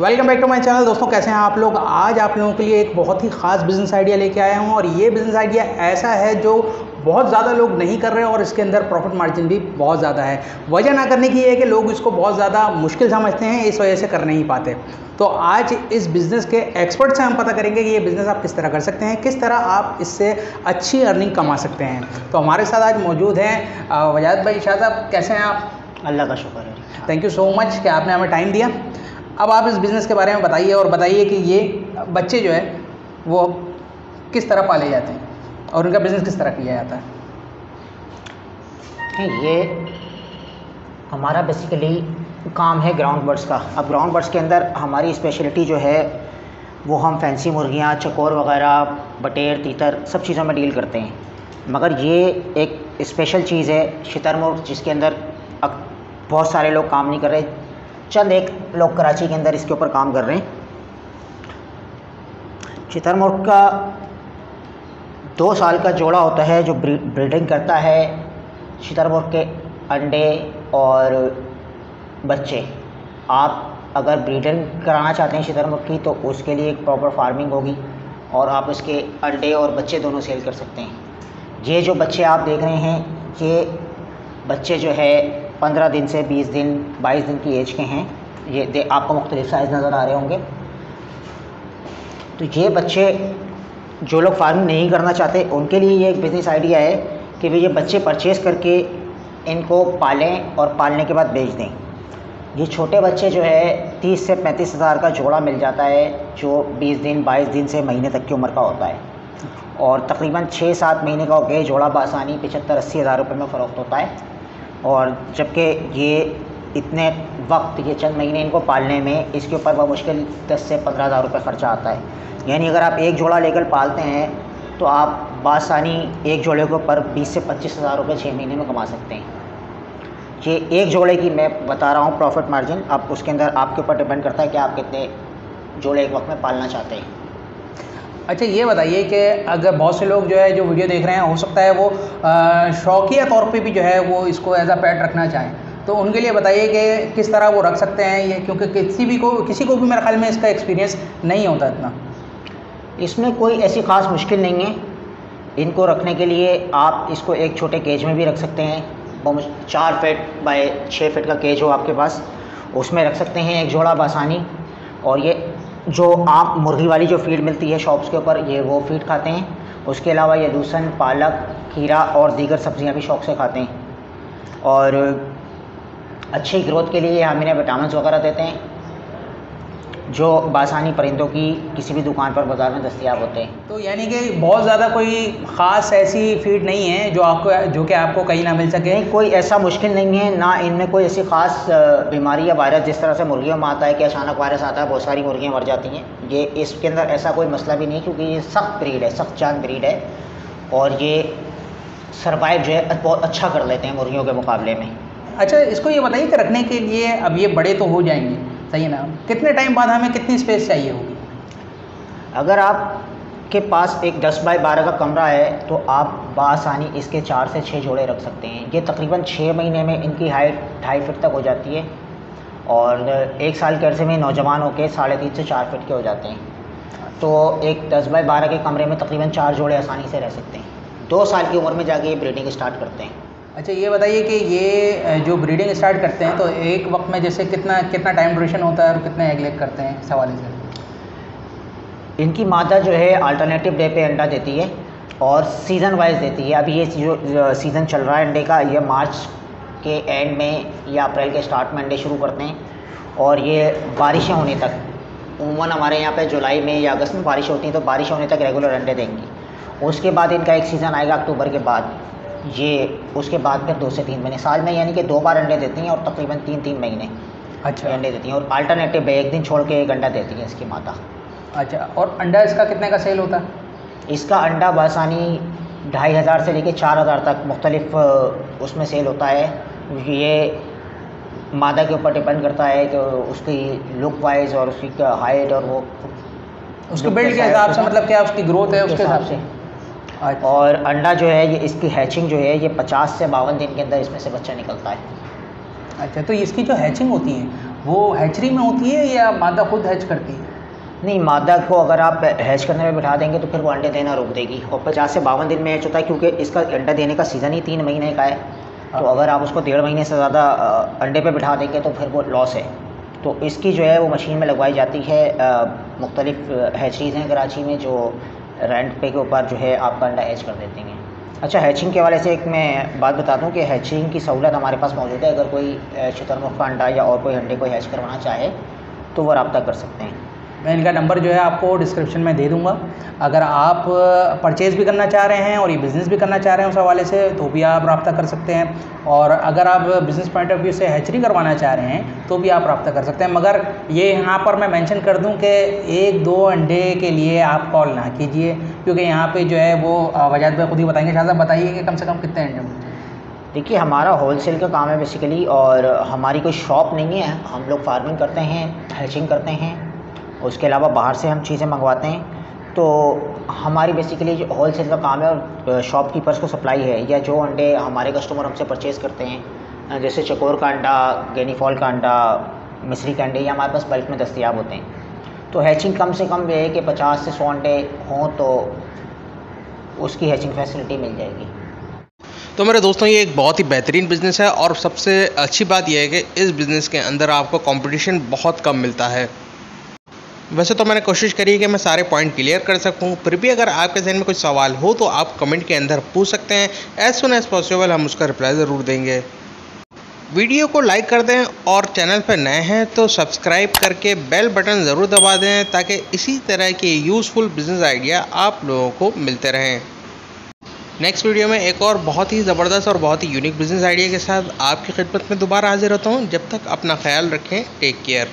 Welcome back to my channel दोस्तों कैसे हैं आप लोग? आज आप लोगों के लिए एक बहुत ही ख़ास बिज़नेस आइडिया लेके आया हूँ और ये बिज़नेस आइडिया ऐसा है जो बहुत ज़्यादा लोग नहीं कर रहे और इसके अंदर प्रॉफिट मार्जिन भी बहुत ज़्यादा है। वजह ना करने की ये है कि लोग इसको बहुत ज़्यादा मुश्किल समझते हैं इस वजह से कर नहीं पाते। तो आज इस बिज़नेस के एक्सपर्ट से हम पता करेंगे कि ये बिज़नेस आप किस तरह कर सकते हैं किस तरह आप इससे अच्छी अर्निंग कमा सकते हैं। तो हमारे साथ आज मौजूद हैं वजाद भाई शाह साहब कैसे हैं आप? अल्लाह का शुक्र है। थैंक यू सो मच कि आपने हमें टाइम दिया। अब आप इस बिज़नेस के बारे में बताइए और बताइए कि ये बच्चे जो है, वो किस तरह पाले जाते हैं और उनका बिज़नेस किस तरह किया जाता है? ये हमारा बेसिकली काम है ग्राउंड बर्ड्स का। अब ग्राउंड बर्ड्स के अंदर हमारी स्पेशलिटी जो है, वो हम फैंसी मुर्गियाँ, चकोर वगैरह, बटेर, तीतर, सब चीज़ों में डील करते हैं। मगर ये एक स्पेशल चीज़ है, शितरमुर्ग, जिसके अंदर बहुत सारे लोग काम नहीं कर रहे। चंद एक लोग कराची के अंदर इसके ऊपर काम कर रहे हैं। चितरमुर्ग का दो साल का जोड़ा होता है, जो ब्रीडिंग करता है चितरमुर्ग के अंडे और बच्चे। आप अगर ब्रीडिंग कराना चाहते हैं चितरमुर्ग की तो उसके लिए एक प्रॉपर फ़ार्मिंग होगी और आप उसके अंडे और बच्चे दोनों सेल कर सकते हैं। ये जो बच्चे आप देख रहे हैं, ये बच्चे जो है पंद्रह दिन से बीस दिन, बाईस दिन की एज के हैं। ये दे, आपको मुख्तलिफ़ साइज़ नज़र आ रहे होंगे। तो ये बच्चे जो लोग फ़ार्मिंग नहीं करना चाहते, उनके लिए ये एक बिज़नेस आइडिया है कि वे ये बच्चे परचेज़ करके इनको पालें और पालने के बाद बेच दें। ये छोटे बच्चे जो है, तीस से पैंतीस हज़ार का जोड़ा मिल जाता है, जो बीस दिन, बाईस दिन से महीने तक की उम्र का होता है। और तकरीबन छः सात महीने का हो गया जोड़ा बासानी पचहत्तर, अस्सी हज़ार रुपये में फ़रोख्त होता है। और जबकि ये इतने वक्त, ये चंद महीने इनको पालने में, इसके ऊपर बहुत मुश्किल दस से पंद्रह हज़ार रुपये ख़र्चा आता है। यानी अगर आप एक जोड़ा लेकर पालते हैं तो आप बासानी एक जोड़े के ऊपर बीस से पच्चीस हज़ार रुपये छः महीने में कमा सकते हैं। ये एक जोड़े की मैं बता रहा हूँ प्रॉफिट मार्जिन अब उसके अंदर आपके ऊपर डिपेंड करता है कि आप कितने जोड़े एक वक्त में पालना चाहते हैं। अच्छा ये बताइए कि अगर बहुत से लोग जो है, जो वीडियो देख रहे हैं, हो सकता है वो शौकिया तौर पे भी जो है, वो इसको एज अ पेट रखना चाहें। तो उनके लिए बताइए कि किस तरह वो रख सकते हैं, ये क्योंकि किसी भी को, किसी को भी मेरे ख्याल में इसका एक्सपीरियंस नहीं होता इतना। इसमें कोई ऐसी ख़ास मुश्किल नहीं है। इनको रखने के लिए आप इसको एक छोटे केज में भी रख सकते हैं। चार फिट बाय छः फिट का केज हो आपके पास। उसमें रख सकते हैं एक जोड़ा बासानी। और ये जो आप मुर्गी वाली जो फ़ीड मिलती है शॉप्स के ऊपर, ये वो फ़ीड खाते हैं। उसके अलावा ये लूसन पालक, खीरा और दीगर सब्ज़ियाँ भी शौक से खाते हैं। और अच्छी ग्रोथ के लिए हम विटामिन वगैरह देते हैं। जो बासानी परिंदों की किसी भी दुकान पर बाज़ार में दस्तियाब होते हैं। तो यानी कि बहुत ज़्यादा कोई ख़ास ऐसी फ़ीड नहीं है जो आपको जो कि आपको कहीं ना मिल सके। नहीं कोई ऐसा मुश्किल नहीं है ना इनमें कोई ऐसी ख़ास बीमारी या वायरस जिस तरह से मुर्गियों में आता है कि अचानक वायरस आता है बहुत सारी मुर्गियाँ मर जाती हैं। ये इसके अंदर ऐसा कोई मसला भी नहीं क्योंकि ये सख्त ब्रीड है सख्त चाँद ब्रीड है और ये सर्वाइव जो है बहुत अच्छा कर लेते हैं मुर्गियों के मुकाबले में। अच्छा इसको ये बताइए कि रखने के लिए अब ये बड़े तो हो जाएँगे। सही है ना? कितने टाइम बाद हमें कितनी स्पेस चाहिए होगी? अगर आप के पास एक 10 बाय 12 का कमरा है तो आप बासानी इसके चार से छः जोड़े रख सकते हैं। ये तकरीबन छः महीने में इनकी हाइट ढाई फिट तक हो जाती है और एक साल के अरसे में नौजवान होकर साढ़े तीन से चार फिट के हो जाते हैं। तो एक दस बाय बारह के कमरे में तकरीबन चार जोड़े आसानी से रह सकते हैं। दो साल की उम्र में जाके ये ब्रीडिंग स्टार्ट करते हैं। अच्छा ये बताइए कि ये जो ब्रीडिंग स्टार्ट करते हैं तो एक वक्त में जैसे कितना कितना टाइम ड्यूरेशन होता है और कितने एग लेग करते हैं इस हवाले से? इनकी मादा जो है अल्टरनेटिव डे पे अंडा देती है और सीज़न वाइज देती है। अभी ये जो सीज़न चल रहा है अंडे का, ये मार्च के एंड में या अप्रैल के स्टार्ट में अंडे शुरू करते हैं और ये बारिशें होने तक, उमून हमारे यहाँ पे जुलाई में या अगस्त में बारिश होती है तो बारिश होने तक रेगुलर अंडे देंगी। उसके बाद इनका एक सीज़न आएगा अक्टूबर के बाद। ये उसके बाद फिर दो से तीन महीने साल में यानी कि दो बार अंडे देती हैं और तकरीबन तीन तीन महीने अच्छा। अंडे देती हैं और अल्टरनेटिव एक दिन छोड़ के एक अंडा देती है इसकी माता। अच्छा और अंडा इसका कितने का सेल होता? है इसका अंडा बासानी ढाई हज़ार से लेके चार हज़ार तक मुख्तलिफ़ उसमें सेल होता है। ये मादा के ऊपर डिपेंड करता है कि उसकी लुक वाइज और उसकी हाइट और वो उसके बिल्ड के हिसाब से मतलब क्या उसकी ग्रोथ है उसके हिसाब से। अच्छा। और अंडा जो है ये इसकी हैचिंग जो है ये 50 से बावन दिन के अंदर इसमें से बच्चा निकलता है। अच्छा तो इसकी जो हैचिंग होती है वो हैचरी में होती है या मादा खुद हैच करती है? नहीं मादा को अगर आप हैच करने में बिठा देंगे तो फिर वो अंडे देना रोक देगी। और पचास से बावन दिन में हैच होता है क्योंकि इसका अंडा देने का सीज़न ही तीन महीने का है। तो हाँ। अगर आप उसको डेढ़ महीने से ज़्यादा अंडे पे बिठा देंगे तो फिर वो लॉस है। तो इसकी जो है वो मशीन में लगवाई जाती है मुख्तलिफ़ हैचरीज़ हैं कराची में जो रेंट पे के ऊपर जो है आपका अंडा हैच कर देते हैं। अच्छा हैचिंग के वाले से एक मैं बात बता दूँ कि हैचिंग की सहूलत हमारे पास मौजूद है। अगर कोई शतरमुख का अंडा या और कोई अंडे को हैच करवाना चाहे तो वह रबता कर सकते हैं। मैं इनका नंबर जो है आपको डिस्क्रिप्शन में दे दूँगा। अगर आप परचेज़ भी करना चाह रहे हैं और ये बिज़नेस भी करना चाह रहे हैं उस हवाले से तो भी आप रब्ता कर सकते हैं। और अगर आप बिज़नेस पॉइंट ऑफ़ व्यू से हैचरी करवाना चाह रहे हैं तो भी आप रब्ता कर सकते हैं। मगर ये यहाँ पर मैं मेंशन कर दूँ कि एक, दो अंडे के लिए आप कॉल ना कीजिए, क्योंकि यहाँ पर जो है वो वजह भाई खुद ही बताएँगे। शाह बताइए कि कम से कम कितने अंडे देखिए, हमारा होलसेल का काम है बेसिकली और हमारी कोई शॉप नहीं है। हम लोग फ़ार्मिंग करते हैं हैचिंग करते हैं। उसके अलावा बाहर से हम चीज़ें मंगवाते हैं। तो हमारी बेसिकली जो होल सेल का काम है और शॉपकीपर्स को सप्लाई है या जो अंडे हमारे कस्टमर हमसे परचेज़ करते हैं जैसे चकोर का अंडा, गेनीफॉल का अंडा मिस्री के अंडे, ये हमारे पास बल्क में दस्तियाब होते हैं। तो हैचिंग कम से कम ये है कि पचास से सौ अंडे हों तो उसकी हैचिंग फैसिलिटी मिल जाएगी। तो मेरे दोस्तों, ये एक बहुत ही बेहतरीन बिज़नेस है और सबसे अच्छी बात यह है कि इस बिज़नेस के अंदर आपको कंपटीशन बहुत कम मिलता है। वैसे तो मैंने कोशिश करी कि मैं सारे पॉइंट क्लियर कर सकूँ, फिर भी अगर आपके जहन में कोई सवाल हो तो आप कमेंट के अंदर पूछ सकते हैं। एज सुन एज़ पॉसिबल हम उसका रिप्लाई ज़रूर देंगे। वीडियो को लाइक कर दें और चैनल पर नए हैं तो सब्सक्राइब करके बेल बटन ज़रूर दबा दें ताकि इसी तरह के यूज़फुल बिज़नेस आइडिया आप लोगों को मिलते रहें। नेक्स्ट वीडियो में एक और बहुत ही ज़बरदस्त और बहुत ही यूनिक बिज़नेस आइडिया के साथ आपकी खिदमत में दोबारा हाजिर होता हूँ। जब तक अपना ख्याल रखें टेक केयर